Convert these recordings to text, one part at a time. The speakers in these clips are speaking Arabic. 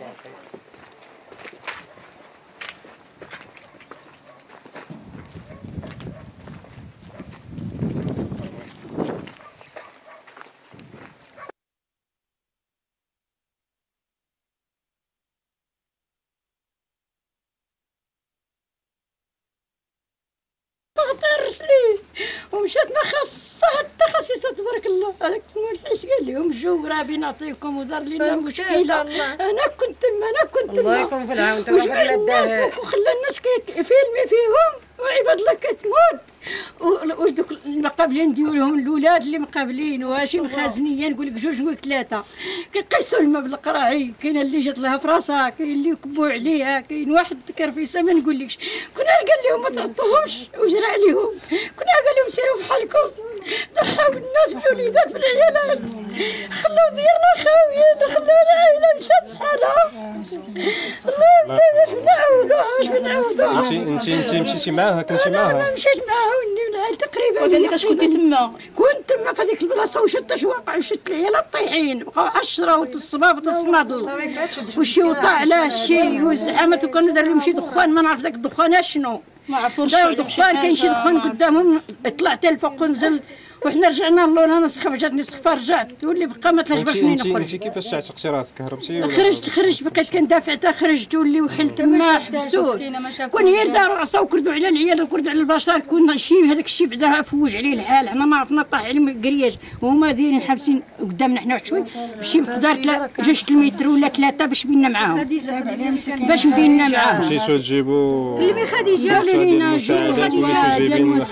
Yeah, مرسلين ومشات ما خاصها التخصص تبارك الله. هذاك الحيس قال لهم جو رابي نعطيكم ودار لنا مشكلة. أنا كنت تما أنا كنت الله تما يكون في العون. وجمع الناس؟ وخلى الناس فيلمي فيهم وعباد الله كتموت. نديرو لهم الاولاد اللي مقابلين وهاشي مخازنية نقول لك جوج نقول لك ثلاثة. كيقيسوا الماء بالقراعي كاين اللي جات لها في راسها كاين اللي يكبوا عليها كاين واحد كرفيسة ما نقول لكش كنا قال لهم ما تعطوهمش وجرى عليهم؟ كنا قال لهم سيروا بحالكم ضحاو بالناس بالوليدات بالعيالات. خلاو ديارنا خاويين خلاو العائلة مشات بحالها الله باش نعاودوها باش نعاودوها انت انت انت مشيتي معاها كنتي أنا ما معاها مشيت معاه وني العيال تقريبا قال لك اش كنتي تما. كنت تما في هذيك البلاصة وشدت اش واقع وشدت العيال طايحين بقاو عشرة والصباب والصنادل وشي وطاع على شي والزعامات وكانوا داروا لهم شي دخان ما نعرف ذاك الدخان أشنو. ما عرفوش دخان كاين شي دخان قدامهم طلعت الفوق ونزل وحنا رجعنا لونا أنا سخف جاتني سخفه رجعت. واللي بقى ما تلاش انت باش انت منين كيفاش تعتقتي راسك هربتي خرجت خرجت بقيت كندافع حتى خرجت واللي وحلت ما حبسوه كون غير داروا عصا وكردوا على العيال وكردوا على البشر كنا شي هذاك الشيء بعدا فوج عليه الحال. حنا ما عرفنا طاح عليهم قرياج وهما دايرين حابسين قدامنا حنا واحد شوي بشي مقدار جوج المتر ولا ثلاثة باش بينا معاهم. باش بينا معاهم. مشيتوا تجيبوا كلمي خديجة قالوا لنا جيبوا خديجة. ديال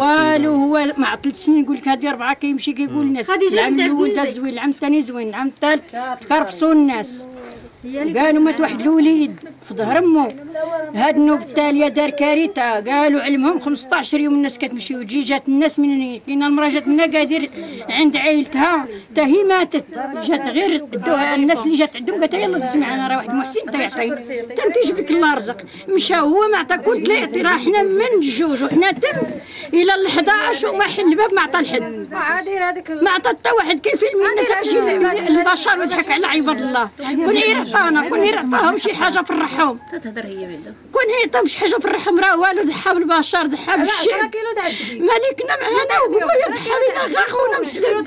والو هو مع ثلاث سنين يقول لك هذه أربعة كيمشي كيقول الناس العام الأول دا زوين العام الثاني زوين العام الثالث تكرفصوا الناس. قالوا مات واحد الوليد في ظهر أمه. هاد النوب التالية دار كارثة. قالوا علمهم 15 يوم الناس كتمشي وتجي جات الناس من كاينة المراه جات لنا قادر عند عائلتها. حتى هي ماتت جات غير دوها الناس اللي جات عندهم قالت يلا دز معنا راه واحد محسن تا يعطي تا كيجيب لك الله رزق مشى هو ما عطى كنت لا يعطي راه حنا من الجوج وحنا تم إلى ال 11 وما حل الباب ما عطى لحد ما عطى حتى واحد. كيف الناس البشر ويضحك على عباد الله. كون غير عطانا كون غير عطاهم شي حاجة فرحهم تهضر هي بعدا كون غير عطاهم شي حاجة فرحهم راه والو ضحى بالبشر ضحى 10 بالشعب كيلو تاع الدقيق مالكنا معانا وهو يضحى بنا غير خونا مسلم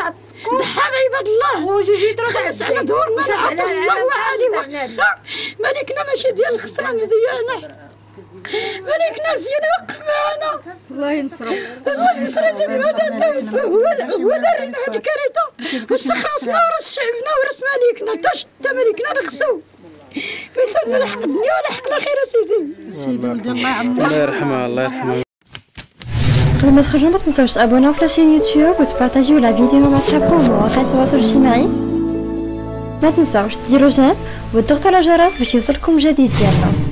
ضحى بعباد الله وجوج لتر تاع على دورنا الله وعلي وخا مالكنا ماشي ديال الخسران ديالنا مالكنا مزيان وقف معنا الله ينصرو الله زيد هذا هو هو دارنا هذه الكارثة. وسخرسنا ورس شعبنا ورس مالكنا. تا مالكنا رخصو فيسالنا لحق الدنيا ولحق الآخرة سيدي. سيدي ولد الله يعمر الله يرحمها الله يرحمها قبل ما تخرجوا ما تنساوش تابوناو في la chaîne يوتيوب وتبارطاجيو la vidéo مع صحابكم ومواقع التواصل الاجتماعي ما تنساوش ديروا j'aime وتضغطوا على الجرس باش يوصلكم جديد ديالنا